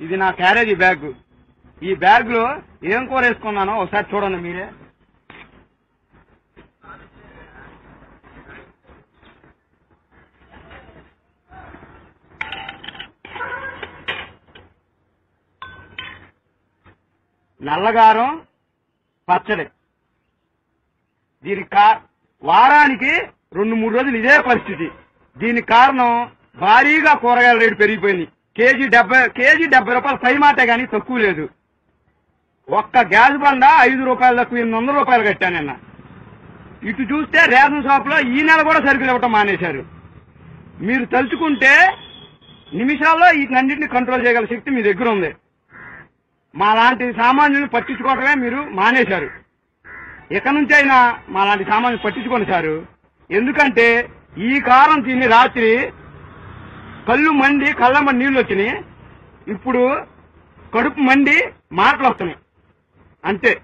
ఇది నా carriage bag. ఈ బ్యాగ్లో ఏం కూర వేసుకున్నానో ఒకసారి చూడండి మీరే. నల్లగారం పచ్చడి. దీనికి కా- వారానికి రెండు మూడు రోజులు ఇదే పరిస్థితి. దీనికి కారణం భారీగా కూరగాయల రేటు పెరిగిపోయింది. కేజీ డెబ్బై కేజీ డెబ్బై రూపాయలు పై మాటే కానీ తక్కువ లేదు. ఒక్క గ్యాస్ బండ ఐదు రూపాయలు తక్కువ ఎనిమిది వందల రూపాయలు కట్టాను నిన్న. ఇటు చూస్తే రేషన్ షాప్లో ఈ నెల కూడా సరుకులు ఇవ్వటం మానేశారు. మీరు తలుచుకుంటే నిమిషాల్లో వీటినన్నింటినీ కంట్రోల్ చేయగల శక్తి మీ దగ్గర ఉంది. మా లాంటి సామాన్యులను పట్టించుకోవటమే మీరు మానేశారు. ఇక నుంచి అయినా మా లాంటి సామాన్యులు పట్టించుకోండి సారు. ఎందుకంటే ఈ కారం తిని రాత్రి కళ్ళు మండి కళ్ళమ్మ నీళ్ళు వచ్చినాయి. ఇప్పుడు కడుపు మండి మాటలు వస్తున్నాయి. అంతే.